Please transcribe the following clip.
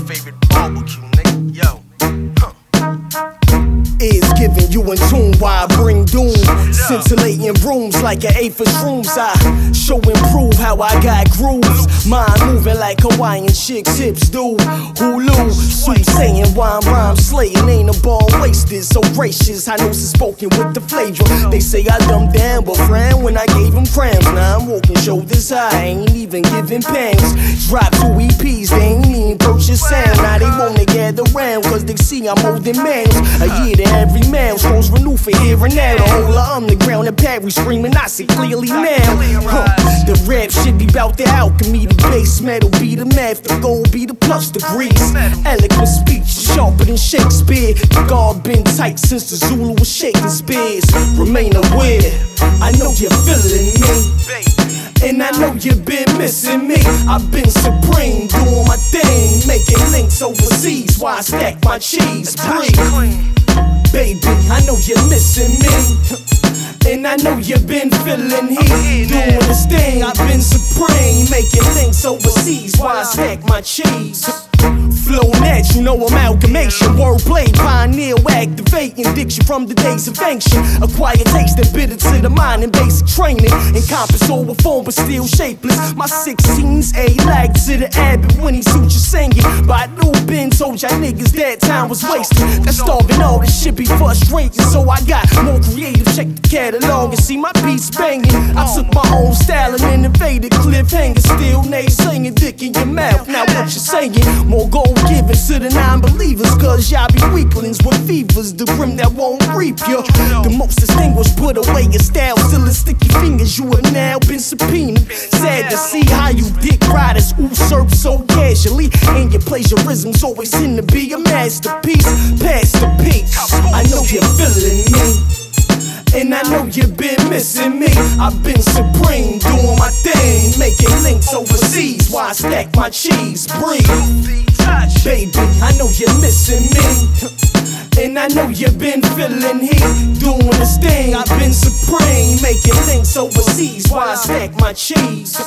favorite barbecue, nigga. Yo. Huh. is giving you in tune while I bring doom. Scintillating rooms like an eighth of shrooms. I show and prove how I got grooves. Mind moving like Hawaiian chicks hips do. Hulu, soup saying wine rhyme slaying. Wasted, so gracious. I know it's spoken with the flavor. They say I dumbed down, but friend, when I gave them cramps. Now I'm walking shoulders high, ain't even giving pounds. Drop two EPs, they ain't even purchase sound. Now they wanna gather round, cause they see I'm holding mans. A year to every man, scrolls renew for here and now. The whole of underground and Perry screaming, I see clearly now. Huh. The about the alchemy, the base metal be the math, the gold be the plus degrees. Eloquent speech, sharper than Shakespeare. The guard been tight since the Zulu was shaking spears. Remain aware, I know you're feeling me. And I know you've been missing me. I've been supreme, doing my thing, making links overseas while I stack my cheese. Breathe. Baby, I know you're missing me. And I know you've been feeling heat. Doing this thing, I've been supreme. Making links overseas I stack my cheese. Flow net, you know amalgamation. Wordplay, pioneer, activating diction from the days of ancient. Acquire taste that bitter to the mind and basic training. Encompass over form, but still shapeless. My 16's A lag to the abbot when he suit you singing. But I knew Ben told y'all niggas that time was wasted. That starving all this shit be frustrating. So I got more creative. Check the catalog and see my beats banging. I took my own style and innovated cliffhanger. Still naysaying, dick in your mouth. Now what you saying? More gold given to the non-believers. Cause y'all be weaklings with fevers. The grim that won't reap you. The most distinguished, put away your style. Still in sticky fingers, you have now been subpoenaed. Sad to see how you dick riders usurp so casually. And your plagiarism's always seem to be a masterpiece. Pass the I've been supreme, doing my thing, making links overseas while I stack my cheese. Breathe, baby, I know you're missing me. And I know you've been feeling heat, doing this thing. I've been supreme, making links overseas while I stack my cheese.